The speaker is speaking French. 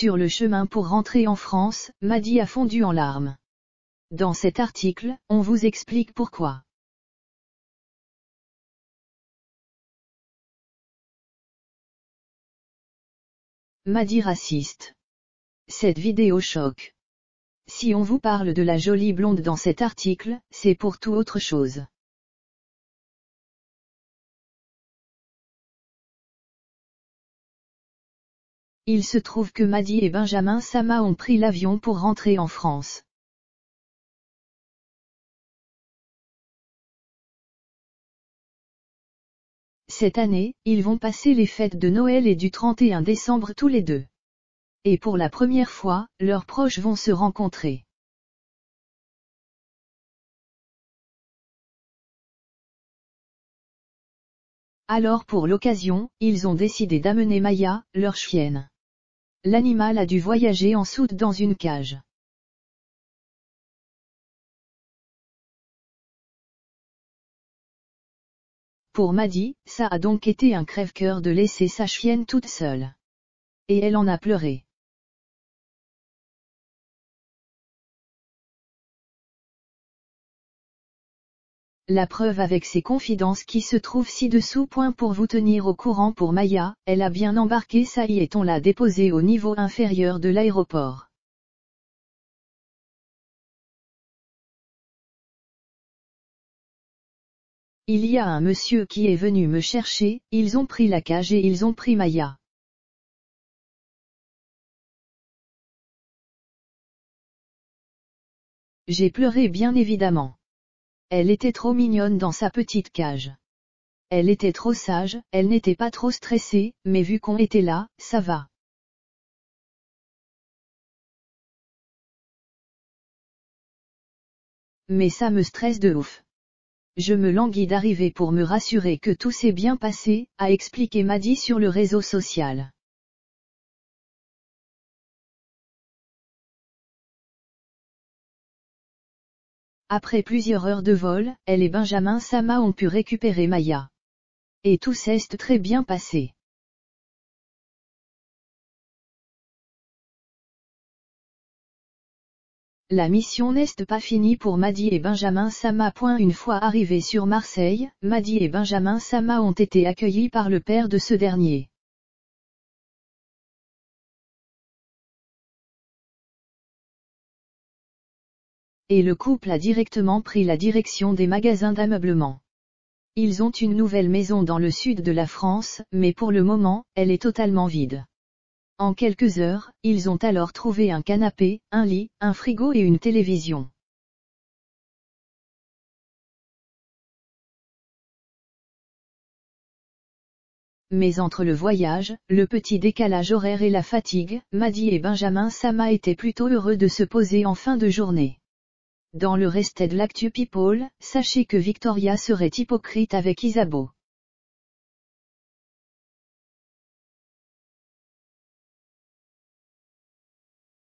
Sur le chemin pour rentrer en France, Maddy a fondu en larmes. Dans cet article, on vous explique pourquoi. Maddy raciste. Cette vidéo choque. Si on vous parle de la jolie blonde dans cet article, c'est pour tout autre chose. Il se trouve que Maddy et Benjamin Sama ont pris l'avion pour rentrer en France. Cette année, ils vont passer les fêtes de Noël et du 31 décembre tous les deux. Et pour la première fois, leurs proches vont se rencontrer. Alors pour l'occasion, ils ont décidé d'amener Maya, leur chienne. L'animal a dû voyager en soute dans une cage. Pour Maddy, ça a donc été un crève-cœur de laisser sa chienne toute seule. Et elle en a pleuré. La preuve avec ses confidences qui se trouvent ci-dessous. Point pour vous tenir au courant pour Maya, elle a bien embarqué ça y est on l'a déposée au niveau inférieur de l'aéroport. Il y a un monsieur qui est venu me chercher, ils ont pris la cage et ils ont pris Maya. J'ai pleuré bien évidemment. Elle était trop mignonne dans sa petite cage. Elle était trop sage, elle n'était pas trop stressée, mais vu qu'on était là, ça va. Mais ça me stresse de ouf. Je me languis d'arriver pour me rassurer que tout s'est bien passé, a expliqué Maddy sur le réseau social. Après plusieurs heures de vol, elle et Benjamin Sama ont pu récupérer Maya. Et tout s'est très bien passé. La mission n'est pas finie pour Maddy et Benjamin Sama. Une fois arrivés sur Marseille, Maddy et Benjamin Sama ont été accueillis par le père de ce dernier. Et le couple a directement pris la direction des magasins d'ameublement. Ils ont une nouvelle maison dans le sud de la France, mais pour le moment, elle est totalement vide. En quelques heures, ils ont alors trouvé un canapé, un lit, un frigo et une télévision. Mais entre le voyage, le petit décalage horaire et la fatigue, Maddy et Benjamin Sama étaient plutôt heureux de se poser en fin de journée. Dans le reste de l'actu People, sachez que Victoria serait hypocrite avec Isabeau.